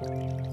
Música